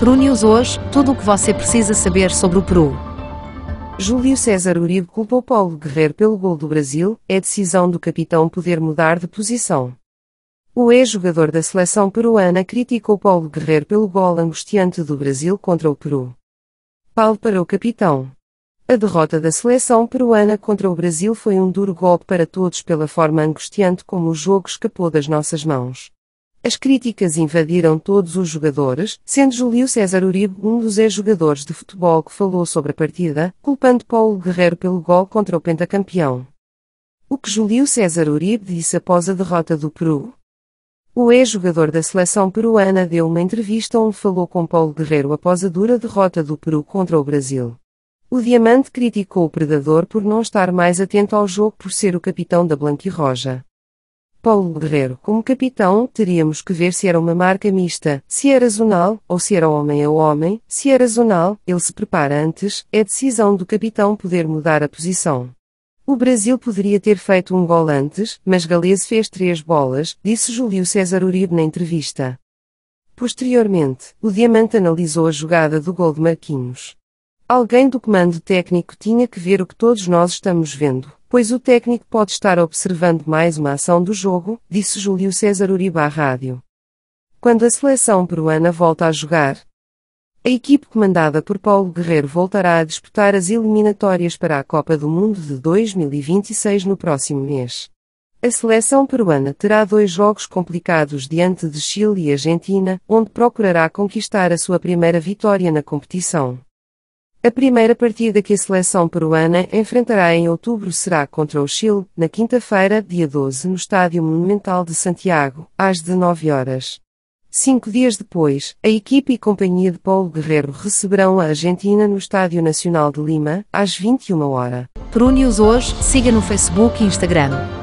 Peru News hoje, tudo o que você precisa saber sobre o Peru. Júlio César Uribe culpou Paulo Guerreiro pelo gol do Brasil, é decisão do capitão poder mudar de posição. O ex-jogador da seleção peruana criticou Paulo Guerreiro pelo gol angustiante do Brasil contra o Peru. Paulo para o capitão. A derrota da seleção peruana contra o Brasil foi um duro golpe para todos pela forma angustiante como o jogo escapou das nossas mãos. As críticas invadiram todos os jogadores, sendo Júlio César Uribe um dos ex-jogadores de futebol que falou sobre a partida, culpando Paulo Guerreiro pelo gol contra o pentacampeão. O que Júlio César Uribe disse após a derrota do Peru? O ex-jogador da seleção peruana deu uma entrevista onde falou com Paulo Guerreiro após a dura derrota do Peru contra o Brasil. O Diamante criticou o Predador por não estar mais atento ao jogo por ser o capitão da Blanquirroja. Paulo Guerreiro, como capitão, teríamos que ver se era uma marca mista, se era zonal, ou se era homem a homem, se era zonal, ele se prepara antes, é decisão do capitão poder mudar a posição. O Brasil poderia ter feito um gol antes, mas Galese fez três bolas, disse Júlio César Uribe na entrevista. Posteriormente, o Diamante analisou a jogada do gol de Marquinhos. Alguém do comando técnico tinha que ver o que todos nós estamos vendo pois o técnico pode estar observando mais uma ação do jogo, disse Júlio César Uribe à rádio. Quando a seleção peruana volta a jogar, a equipe comandada por Paulo Guerreiro voltará a disputar as eliminatórias para a Copa do Mundo de 2026 no próximo mês. A seleção peruana terá dois jogos complicados diante de Chile e Argentina, onde procurará conquistar a sua primeira vitória na competição. A primeira partida que a seleção peruana enfrentará em outubro será contra o Chile, na quinta-feira, dia 12, no Estádio Monumental de Santiago, às 19 horas. Cinco dias depois, a equipe e companhia de Paulo Guerreiro receberão a Argentina no Estádio Nacional de Lima, às 21 horas. Peru News hoje, siga no Facebook e Instagram.